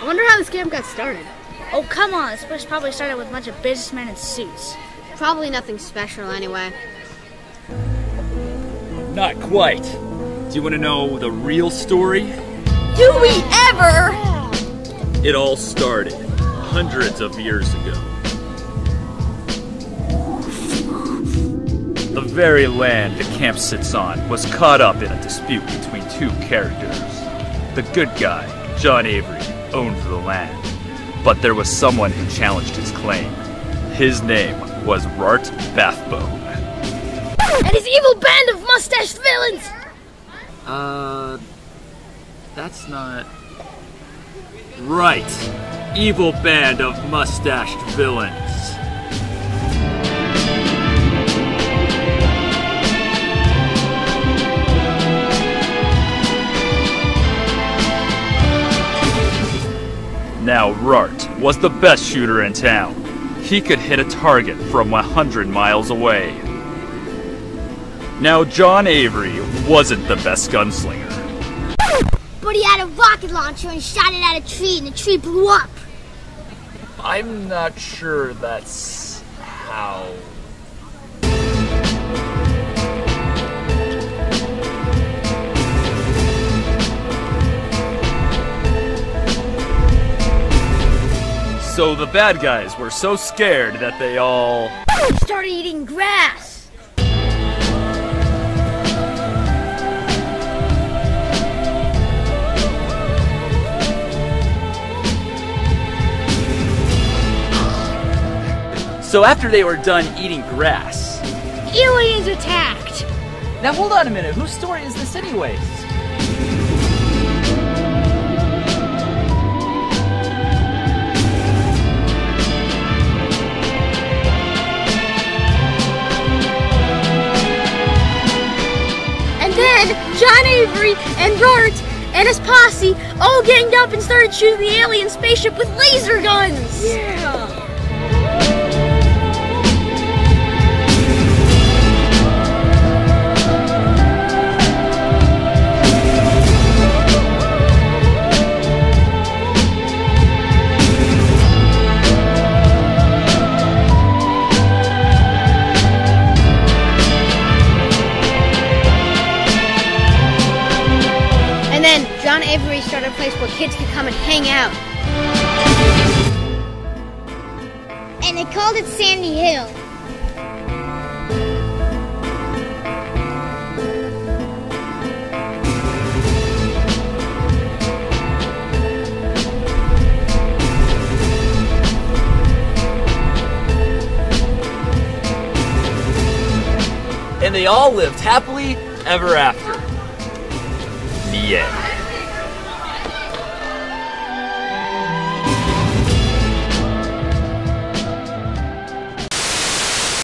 I wonder how this camp got started. Oh, come on. This place probably started with a bunch of businessmen in suits. Probably nothing special anyway. Not quite. Do you want to know the real story? Do we ever? It all started hundreds of years ago. The very land the camp sits on was caught up in a dispute between two characters. The good guy, John Avery, owned the land, but there was someone who challenged his claim. His name was Rart Bathbone. And his evil band of mustached villains! Uh, that's not. Right. Evil band of mustached villains. Now, Rart was the best shooter in town. He could hit a target from 100 miles away. Now, John Avery wasn't the best gunslinger. But he had a rocket launcher and shot it at a tree, and the tree blew up. I'm not sure that's how. So the bad guys were so scared that they all. Started eating grass. So after they were done eating grass. Aliens attacked. Now hold on a minute, whose story is this, anyways? Then John Avery and Rart and his posse all ganged up and started shooting the alien spaceship with laser guns. Yeah. Then John Avery started a place where kids could come and hang out. And they called it Sandy Hill. And they all lived happily ever after. The end.